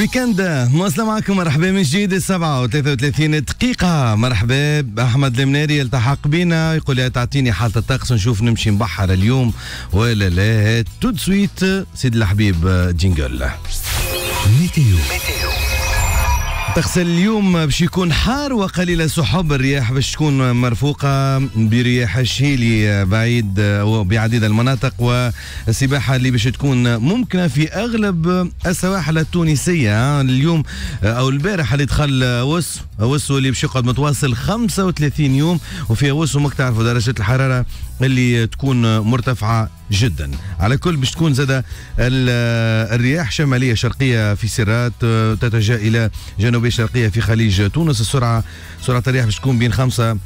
weekend مواصلة معكم. مرحبا من جديد. السبعة و33 دقيقة. مرحبا أحمد المناري يلتحق بنا يقول لي تعطيني حالة الطقس نشوف نمشي نبحر اليوم. ولا لا tout de suite سيد الحبيب jingle. météo. طقس اليوم باش يكون حار وقليل سحب الرياح باش تكون مرفوقة برياح الشهيلي بعيد أو بعديد المناطق والسباحة اللي باش تكون ممكنة في أغلب السواحل التونسية. اليوم أو البارح اللي دخل وس وس اللي باش يقعد متواصل 35 يوم وفي وس ماك تعرفوا درجة الحرارة اللي تكون مرتفعة جدا. على كل باش تكون زاد الرياح شمالية شرقية في سرات تتجه إلى جنوبيه شرقيه في خليج تونس. السرعة سرعة الرياح باش تكون بين خمسة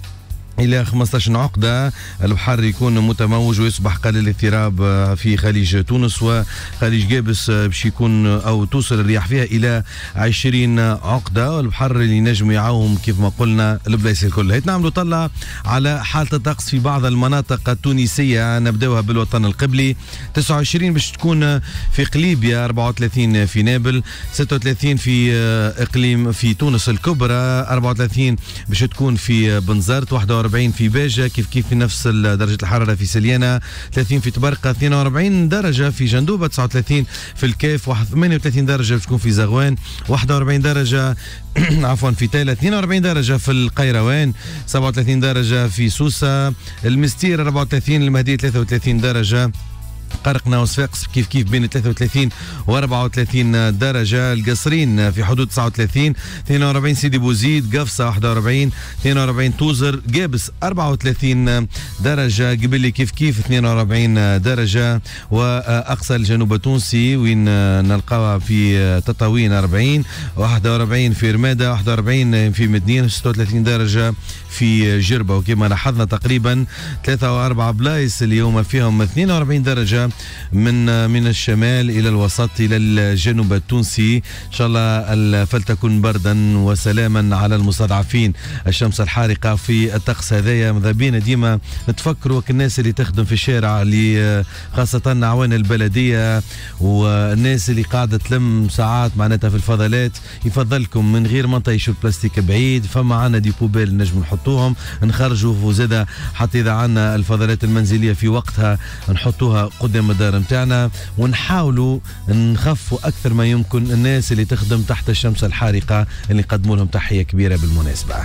إلى 15 عقدة. البحر يكون متموج ويصبح قليل الاضطراب في خليج تونس وخليج جابس باش يكون أو توصل الرياح فيها إلى 20 عقدة. والبحر اللي نجم يعاوم كيف ما قلنا البلايص الكل. نعملوا طلع على حالة الطقس في بعض المناطق التونسية. نبدأوها بالوطن القبلي. 29 باش تكون في قليبيا 34 في نابل 36 في إقليم في تونس الكبرى 34 باش تكون في بنزرت 41 41 في باجة كيف كيف في نفس درجة الحرارة في سليانة؟ 30 في تبرقة 42 درجة في جندوبة 39 في الكيف 38 درجة تكون في زغوان 41 درجة عفوا في تايلا 42 درجة في القيروان 37 درجة في سوسة المستير 34 المهدية 33 درجة قرقنا وصفاقس كيف كيف بين 33 و 34 درجة. القصرين في حدود 39 42 سيدي بوزيد قفصة 41 42 توزر قابس 34 درجة. قبلي كيف كيف 42 درجة. وأقصى الجنوب التونسي وين نلقاها في تطاوين 40 41 في رمادة 41 في مدنين 36 درجة في جربة. وكما لاحظنا تقريبا 3 و 4 بلايص اليوم فيهم 42 درجة. من من الشمال إلى الوسط إلى الجنوب التونسي. إن شاء الله فلتكن بردا وسلاما على المستضعفين. الشمس الحارقة في الطقس هذايا. ماذا بينا ديما نتفكروا الناس اللي تخدم في الشارع اللي خاصة أعوان البلدية والناس اللي قاعدة تلم ساعات معناتها في الفضلات. يفضلكم من غير ما نطيشوا البلاستيك بعيد. فما عنا دي بوبيل نجم نحطوهم نخرجوا وزادا حتى إذا عنا الفضلات المنزلية في وقتها نحطوها قدام الدار نتاعنا ونحاولوا نخفوا أكثر ما يمكن الناس اللي تخدم تحت الشمس الحارقة اللي نقدموا لهم تحية كبيرة بالمناسبة.